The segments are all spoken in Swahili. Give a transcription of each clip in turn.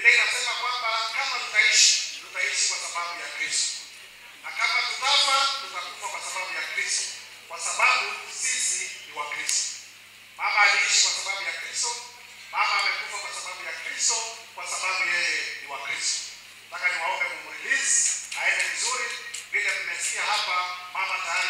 Biblia inasema kwamba kama tutaishi, tutaishi kwa sababu ya Kristo, na kama tutafa, tutakufa kwa sababu ya Kristo, kwa sababu sisi ni wa Kristo. Mama aliishi kwa sababu ya Kristo, mama amekufa kwa sababu ya Kristo, kwa sababu yeye ni wa Kristo. Nataka niwaombe mumrelease aende vizuri, vile mmesikia hapa, mama tayari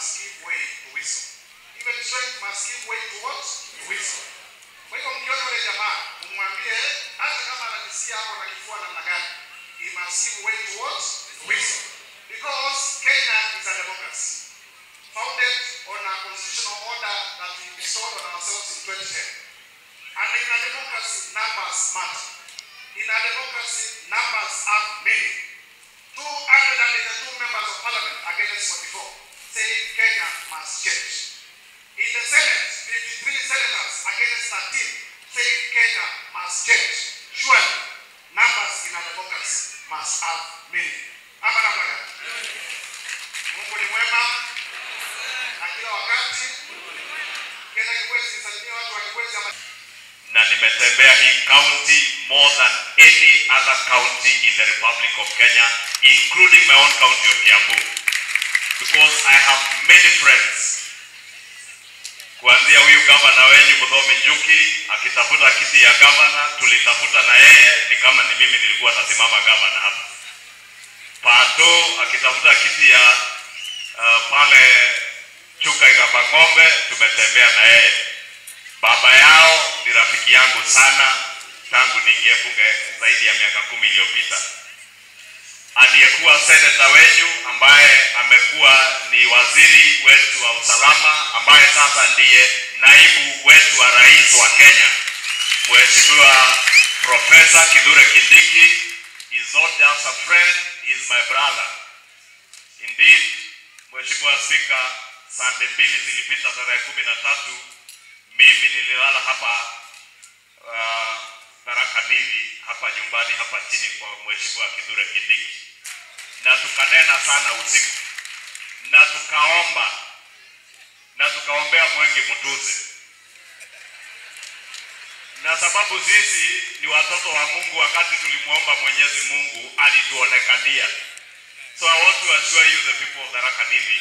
must give way to wisdom. Even strength must give way to what? To wisdom. Kwa hivyo mkiona yule jamaa umwambie hata kama anajisikia hapo na kifua namna gani, he must give way to what? To wisdom. Because Kenya is a democracy founded on a constitutional order that we bestowed on ourselves in 2010. And in a democracy, numbers matter. In a democracy, numbers have meaning. Any other county in the Republic of Kenya, including my own county of Kiambu, because I have many friends. Kuanzia huyu gavana wenyu Muthomi Njuki akitafuta kiti ya gavana, tulitafuta na yeye, ni kama ni mimi nilikuwa nasimama gavana hapa. Pato akitafuta kiti ya uh, pale Chuka Igamba Ng'ombe, tumetembea na yeye baba yao ni rafiki yangu sana tangu niingie bunge zaidi ya miaka kumi iliyopita. Aliyekuwa seneta wenyu ambaye amekuwa ni waziri wetu wa usalama, ambaye sasa ndiye naibu wetu wa rais wa Kenya, Mheshimiwa Profesa Kithure Kindiki is not just a friend, is my brother. Indeed, Mheshimiwa Spika, sande mbili zilipita tarehe kumi na tatu mimi nililala hapa uh, Tharaka Nithi hapa nyumbani hapa chini kwa mheshimiwa Kithure Kindiki, na tukanena sana usiku na tukaomba na tukaombea Mwengi Mtuze, na sababu sisi ni watoto wa Mungu, wakati tulimwomba Mwenyezi Mungu alituonekania. So I want to assure you the people of Tharaka Nithi,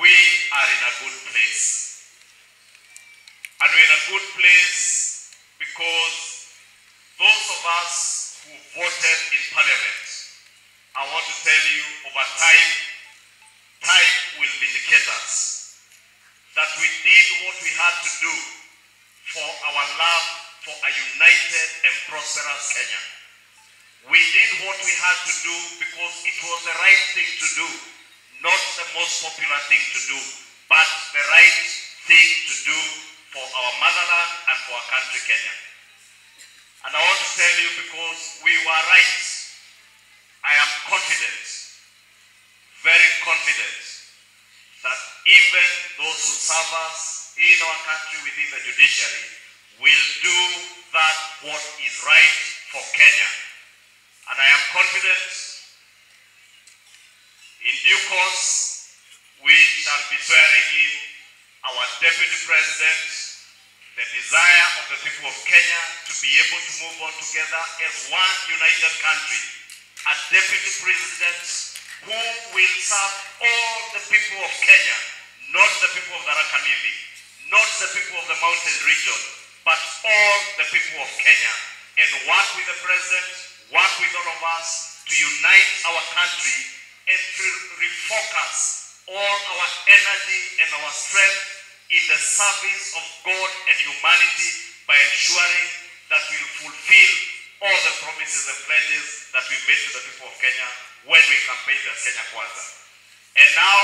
we are in a good place. And we're in a good place because those of us who voted in parliament, I want to tell you over time, time will vindicate us. That we did what we had to do for our love for a united and prosperous Kenya. We did what we had to do because it was the right thing to do, not the most popular thing to do, but the right thing to do for our motherland and for our country, Kenya. And I want to tell you because we were right. I am confident, very confident, that even those who serve us in our country within the judiciary will do that what is right for Kenya. And I am confident in due course we shall be swearing in our deputy president, the desire of the people of Kenya be able to move on together as one united country. A deputy president who will serve all the people of Kenya, not the people of Tharaka Nithi, not the people of the mountain region, but all the people of Kenya, and work with the president, work with all of us to unite our country and to refocus all our energy and our strength in the service of God and humanity by ensuring that will fulfill all the promises and pledges that we made to the people of Kenya when we campaigned as Kenya Kwanza. And now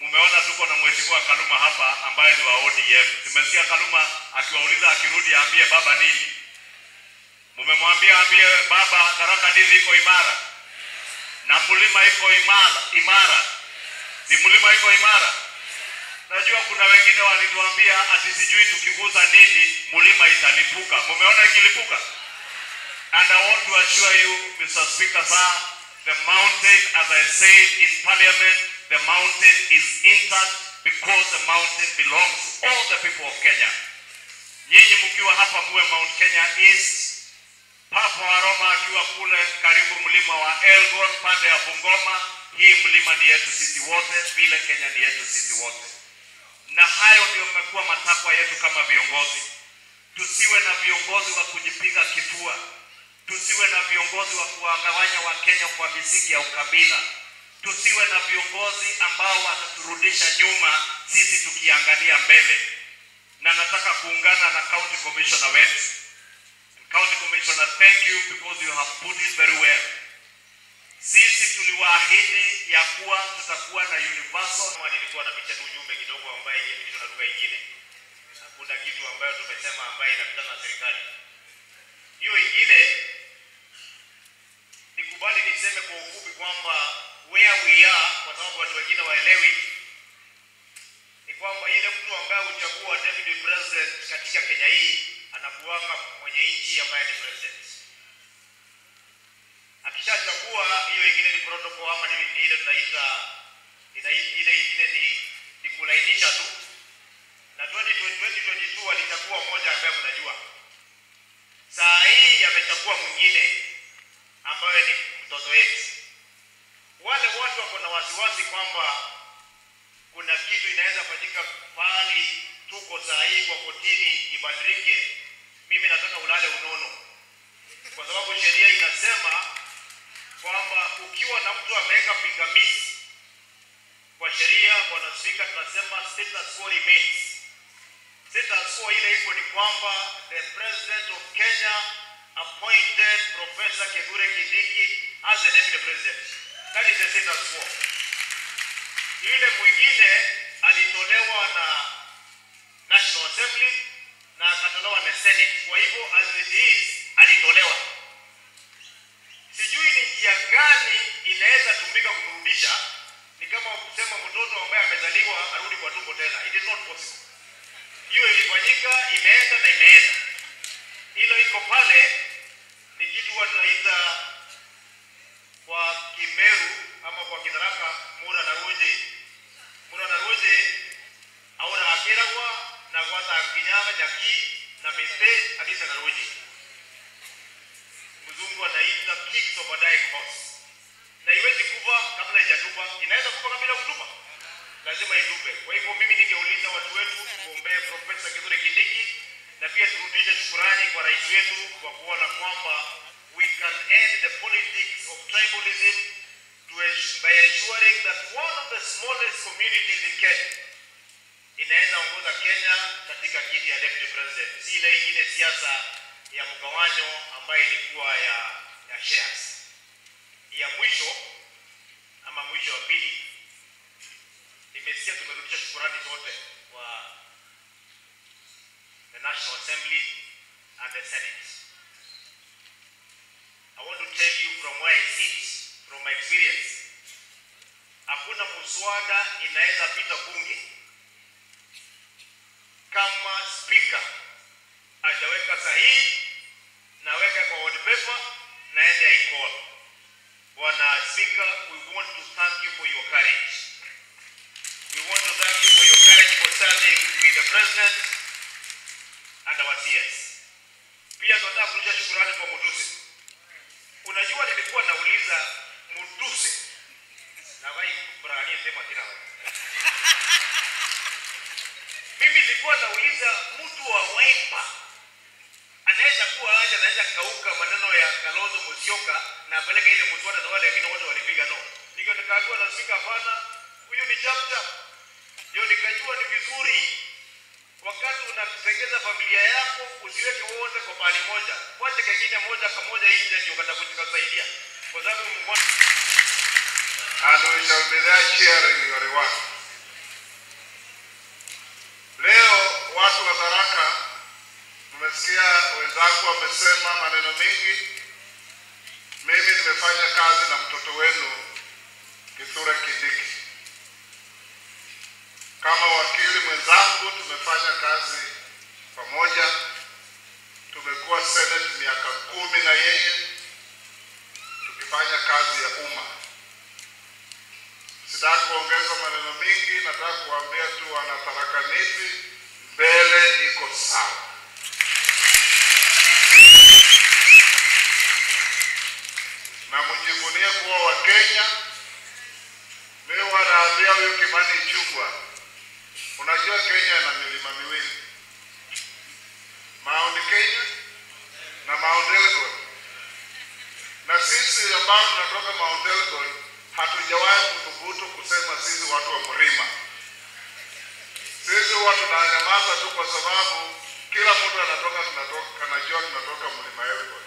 mumeona tuko na mheshimiwa Kaluma hapa ambaye ni wa ODM. Tumesikia Kaluma akiwauliza akirudi aambie baba nini. Mumemwambia ambie baba Tharaka Nithi iko imara na mlima iko imara imara, Ni mlima iko imara. Najua kuna wengine walituambia ati sijui tukiguza nini mlima italipuka. Mumeona ikilipuka? And I want to assure you, Mr. Speaker, sir, the mountain, as I said in Parliament, the mountain is intact because the mountain belongs to all the people of Kenya. Nyinyi mkiwa hapa muwe Mount Kenya East, Papa wa Roma akiwa kule karibu mlima wa Elgon pande ya Bungoma. Hii mlima ni yetu sisi wote, vile Kenya ni yetu sisi wote, na hayo ndio mmekuwa matakwa yetu kama viongozi. Tusiwe na viongozi wa kujipiga kifua, tusiwe na viongozi wa kuwagawanya Wakenya kwa misingi ya ukabila, tusiwe na viongozi ambao wataturudisha nyuma sisi tukiangalia mbele. Na nataka kuungana na county commissioner wetu County Commissioner, thank you because you have put it very well. Sisi tuliwaahidi ya kuwa tutakuwa na universal. Kama nilikuwa napicha tu ujumbe kidogo ambaye imefikishwa na lugha nyingine. Hakuna kitu ambayo tumesema ambaye inapitana na serikali. Hiyo ingine nikubali niseme kwa ufupi kwamba where we are, kwa sababu watu wengine waelewi, ni kwamba ile mtu ambaye huchagua deputy president katika Kenya hii anakuanga mwenye nchi ambaye ni president. Akishachagua hiyo ingine ni protocol ama ni, ni ile tunaita ina- ile ingine ni, ni kulainisha tu, na 2020 2022 alichagua mmoja ambaye mnajua. Saa hii amechagua mwingine ambaye ni mtoto wetu. Wale watu wako na wasiwasi kwamba kuna kitu inaweza fanyika pahali tuko saa hii kwa kotini ibadilike, mimi nataka ulale unono, kwa sababu sheria inasema kwamba ukiwa na mtu ameweka pingamizi sheria, bwana spika, tunasema status quo remains. Status quo ile iko ni kwamba the president of Kenya appointed Professor Kithure Kindiki as the deputy president. That is the status quo. Yule mwingine alitolewa na National Assembly na akatolewa na Senate. Kwa hivyo as it is alitolewa. Sijui ni njia gani inaweza tumika kumrudisha. Ni kama mtoto ambaye amezaliwa arudi kwa tumbo tena. It is not possible. Hiyo ilifanyika, imeenda na imeenda. Hilo iko pale, ni kitu huwa tunaita kwa Kimeru ama kwa Kitharaka mura na ruje mura na ruje aura akiragwa na gwata akinyaga jaki na mese akisa na ruje mzungu anaita kicks of a dying na iwezi kufa kabla haijatupa inaweza kufa kabla kutupa lazima itupe kwa hivyo mimi ningeuliza watu wetu tuombee profesa Kithure Kindiki na pia turudishe shukurani kwa rais wetu kwa kuona kwamba we can end the politics of tribalism to by ensuring that one of the smallest communities in Kenya inaweza ongoza Kenya katika kiti ya deputy president, si ile ingine siasa ya mgawanyo ambayo ilikuwa ya, ya shares. Ya mwisho ama mwisho wa pili, nimesikia tumerudisha shukurani zote kwa the National Assembly and the Senate. I want to tell you from where I sit, from my experience, hakuna muswada inaweza pita bunge kama spika hajaweka sahihi na weka kwa word paper na ende aikol. Bwana Spika, we want to thank you for your courage. We want to thank you for your courage for standing with the president and our CS. Pia tunataka kurudisha shukurani kwa Mutuse. Unajua nilikuwa nauliza Mutuse na vai sema tena wewe. Mimi nilikuwa nauliza mtu wa Wiper anaweza kuwa aje, anaweza kauka maneno ya Kalonzo Musyoka na apeleke ile mtu na wale wengine wote walipiga no. Nikiwa nikaambiwa na spika, hapana, huyu ni chapcha. Ndio nikajua ni vizuri wakati unatengeza familia yako usiweke wote kwa pahali moja, wache kengine moja kwa moja nje, ndio katakusaidia kwa sababu Mungu we shall be wale watu. Leo watu wa Tharaka Nimesikia wenzangu wamesema maneno mengi. Mimi nimefanya kazi na mtoto wenu Kithure Kindiki kama wakili mwenzangu, tumefanya kazi pamoja. Tumekuwa senate miaka kumi na yeye tukifanya kazi ya umma. Sitaki kuongeza maneno mingi, nataka kuambia tu wana Tharaka Nithi, mbele iko sawa. na mjivunie kuwa Wakenya. Mimi wanaambia huyu Kimani Ichung'wah, unajua Kenya ina milima miwili, Mount Kenya na Mount Elgon, na sisi ambao tunatoka Mount Elgon hatujawahi kuthubutu kusema sisi watu wa Mrima. Sisi huwa tunanyamaza tu kwa sababu kila mtu anatoka tunatoka anajua tunatoka mlima Elgon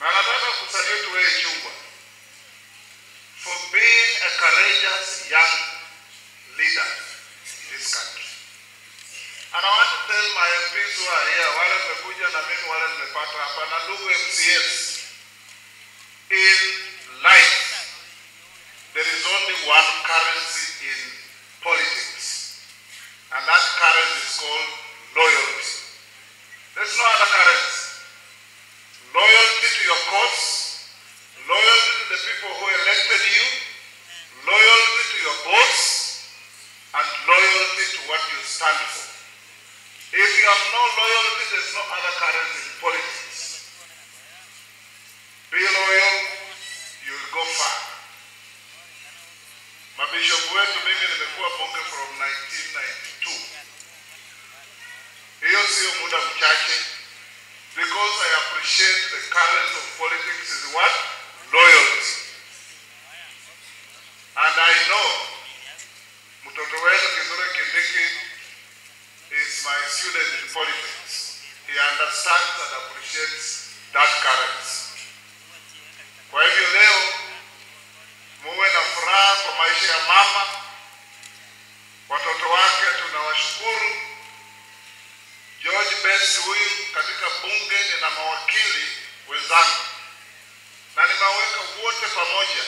na nataka kusalute wewe Chungwa for being a courageous young leader in this country. And I want to tell my MPs who are here, wale mmekuja na mimi wale mmepata hapa na ndugu MCAs, elected you, loyalty to your boss, and loyalty to what you stand for. If you have no loyalty, there's no other currency in politics. Be loyal, you will go far. My bishop went to Mabishop wetu, mimi nimekuwa bunge from 1992. Hiyo sio muda mchache because I appreciate the current of politics is what? Loyalty. Katika bunge nina mawakili wenzangu. Na nimeweka wote pamoja,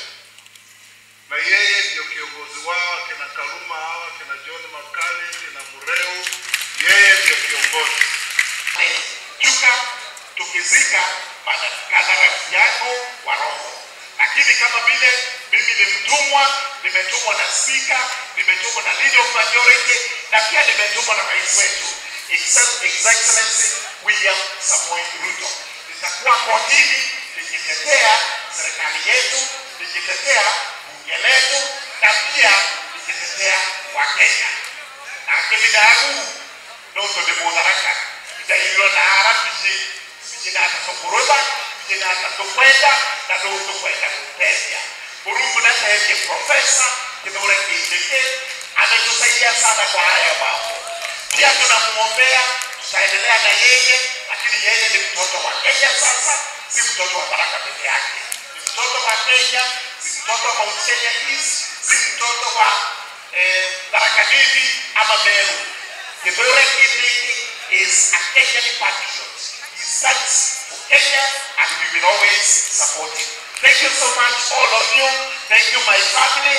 na yeye ndio kiongozi wao, akina Kaluma hawa, akina John Makali, akina Mureu, yeye ndio kiongozi. Chuka tukizika rafiki yangu wa roho, lakini kama vile mimi ni mtumwa, nimetumwa na spika, nimetumwa na leader of majority na pia nimetumwa na rais wetu. Excellency William Samoei Ruto. Nitakuwa kotini nikitetea serikali yetu, nikitetea bunge letu na pia nikitetea Wakenya yangu noto ni mudaraka itailo na arabishi vijana atasokuruba vijana atatokwenda na ndio tokwenda kutesia Mungu na tayari profesa Kithure Kindiki ametusaidia sana kwa haya mambo. Pia tunamuombea, tutaendelea na yeye, lakini yeye ni mtoto wa Kenya sasa, mtoto wa Baraka peke yake. Ni mtoto wa Kenya, si mtoto wa Mount Kenya East, si mtoto wa eh, Baraka Nithi ama Meru. Kithure Kindiki is a Kenyan patriot. He stands for Kenya and we will always support him. Thank you so much, all of you. Thank you, my family.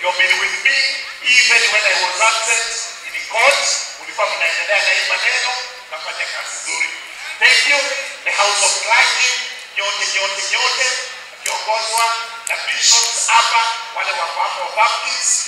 You've been with me even when I was absent in court. Ulikuwa mnaendelea na hii maneno, nafanya kazi nzuri. Thank you, the House of Clergy, nyote nyote nyote, akiongozwa na bishops hapa, wale wa Baptist,